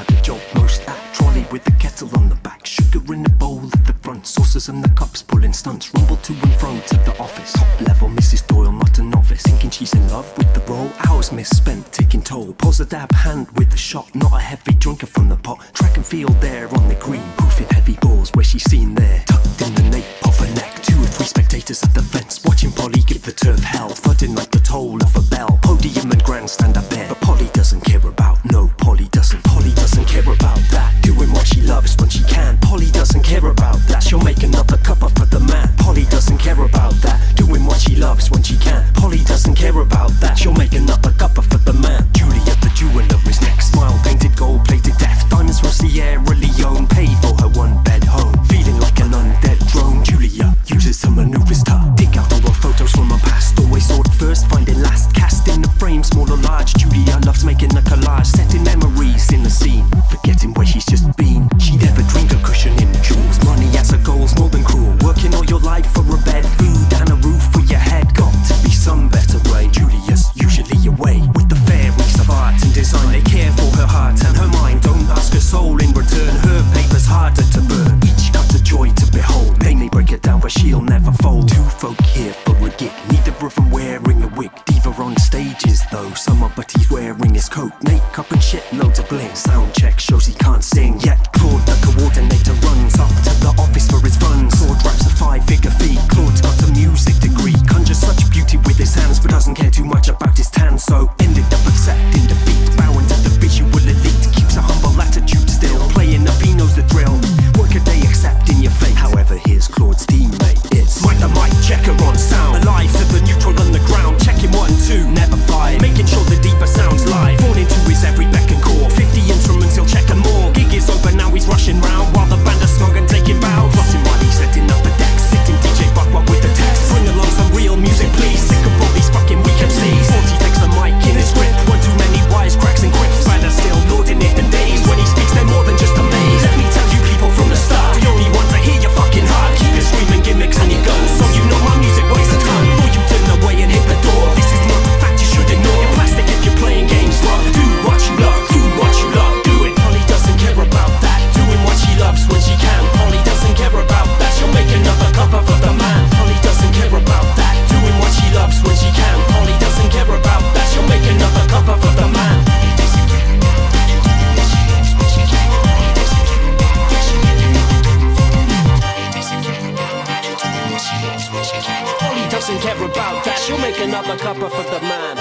had the job most at Trolley with the kettle on the back. Sugar in the bowl at the front. Saucers and the cups pulling stunts. Rumble to and fro to the office. Top level Mrs Doyle, not a novice. Thinking she's in love with the role Hours misspent, taking toll. Pol's a dab hand with the shot. Not a heavy drinker from the pot. Track and field there on the green. Proofing heavy balls where she's seen there. Tucked in the nape of her neck. Two or three spectators at the fence. Watching Polly give the turf hell. Thudding like the toll of a but she'll never fold. Two folk here for a gig, neither of them wearing a wig. Diva on stages though, summer but he's wearing his coat. Makeup and shit, loads of bling. Sound check shows he can't sing yet. that. You make another cuppa for the man.